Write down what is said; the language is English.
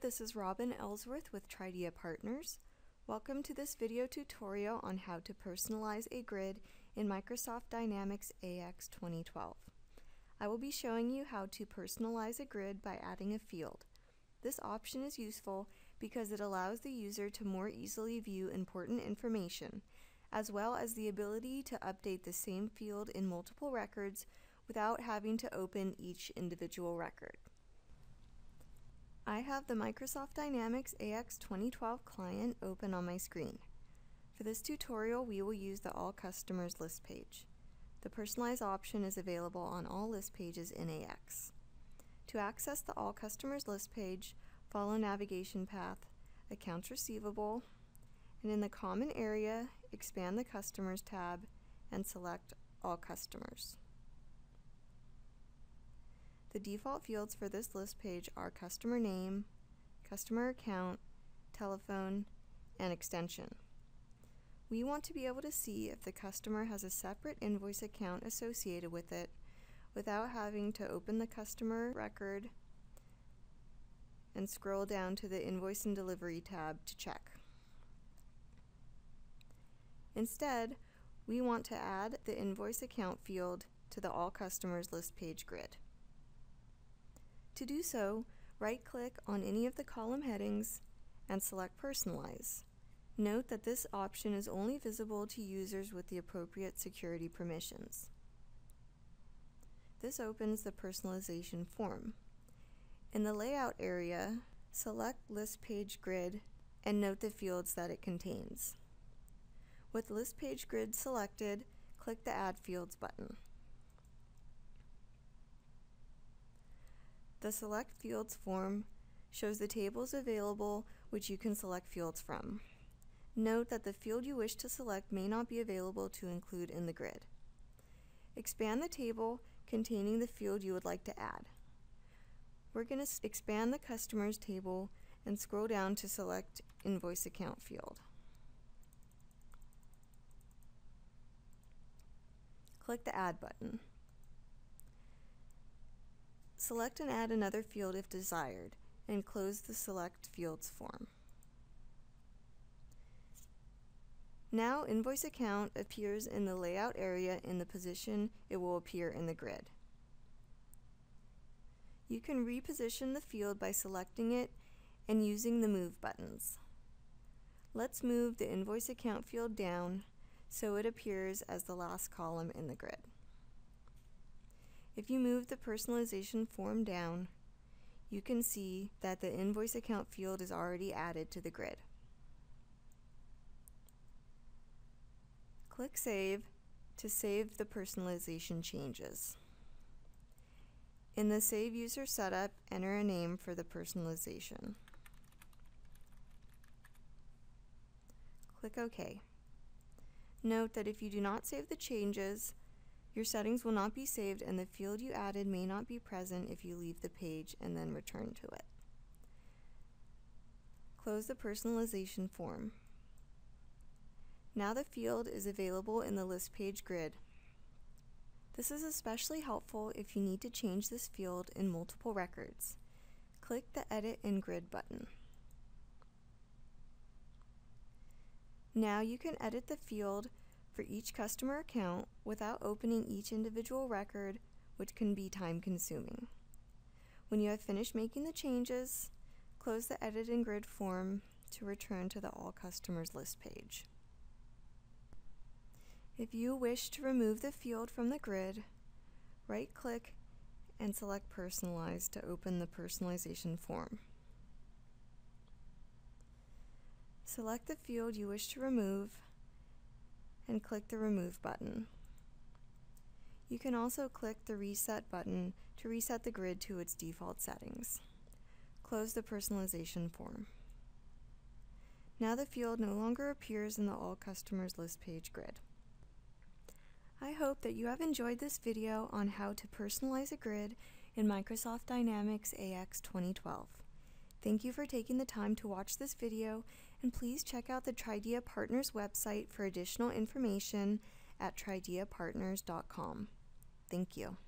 This is Robin Ellsworth with Tridea Partners. Welcome to this video tutorial on how to personalize a grid in Microsoft Dynamics AX 2012. I will be showing you how to personalize a grid by adding a field. This option is useful because it allows the user to more easily view important information, as well as the ability to update the same field in multiple records without having to open each individual record. I have the Microsoft Dynamics AX 2012 client open on my screen. For this tutorial, we will use the All Customers list page. The Personalize option is available on all list pages in AX. To access the All Customers list page, follow navigation path, Accounts Receivable, and in the Common area, expand the Customers tab and select All Customers. The default fields for this list page are customer name, customer account, telephone, and extension. We want to be able to see if the customer has a separate invoice account associated with it without having to open the customer record and scroll down to the Invoice and Delivery tab to check. Instead, we want to add the invoice account field to the All Customers list page grid. To do so, right-click on any of the column headings and select Personalize. Note that this option is only visible to users with the appropriate security permissions. This opens the personalization form. In the Layout area, select List Page Grid and note the fields that it contains. With List Page Grid selected, click the Add Fields button. The Select Fields form shows the tables available which you can select fields from. Note that the field you wish to select may not be available to include in the grid. Expand the table containing the field you would like to add. We're going to expand the customers table and scroll down to select invoice account field. Click the Add button. Select and add another field if desired, and close the Select Fields form. Now Invoice Account appears in the Layout area in the position it will appear in the grid. You can reposition the field by selecting it and using the Move buttons. Let's move the Invoice Account field down so it appears as the last column in the grid. If you move the personalization form down, you can see that the invoice account field is already added to the grid. Click Save to save the personalization changes. In the Save User Setup, enter a name for the personalization. Click OK. Note that if you do not save the changes, your settings will not be saved and the field you added may not be present if you leave the page and then return to it. Close the personalization form. Now the field is available in the list page grid. This is especially helpful if you need to change this field in multiple records. Click the Edit in Grid button. Now you can edit the field for each customer account without opening each individual record, which can be time consuming. When you have finished making the changes, close the Edit in Grid form to return to the All Customers list page. If you wish to remove the field from the grid, right-click and select Personalize to open the personalization form. Select the field you wish to remove and click the Remove button. You can also click the Reset button to reset the grid to its default settings. Close the personalization form. Now the field no longer appears in the All Customers list page grid. I hope that you have enjoyed this video on how to personalize a grid in Microsoft Dynamics AX 2012. Thank you for taking the time to watch this video, and please check out the Tridea Partners website for additional information at trideapartners.com. Thank you.